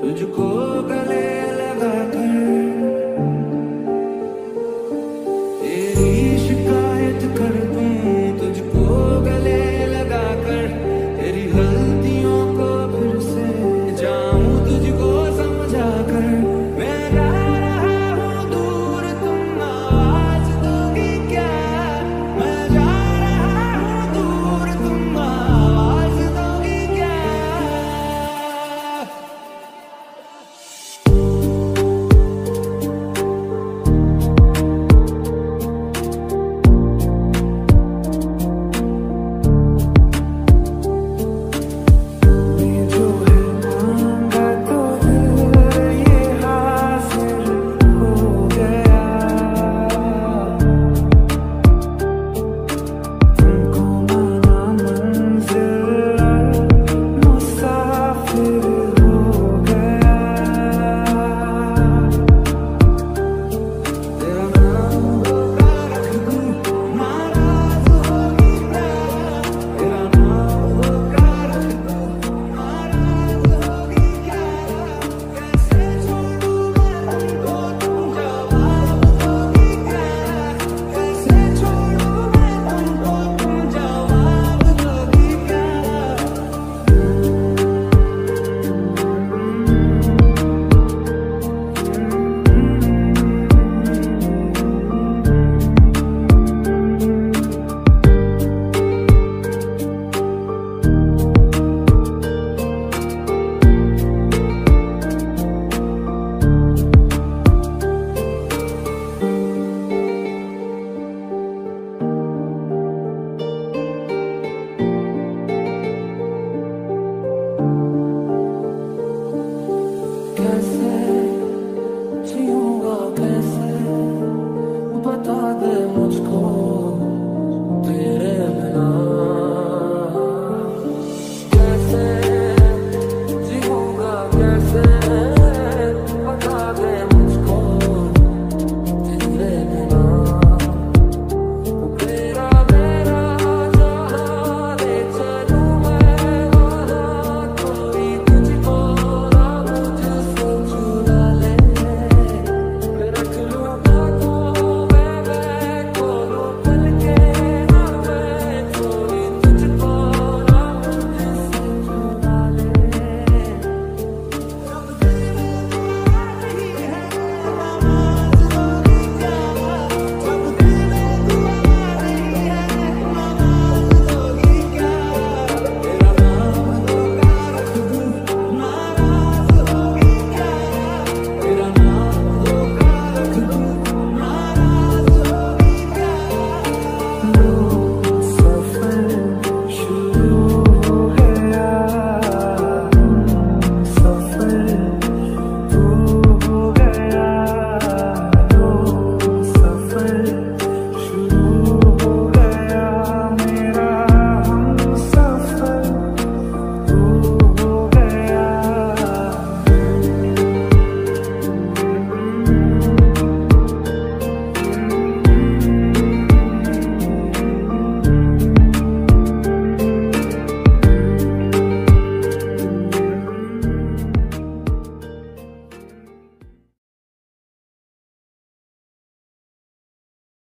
तुझको गले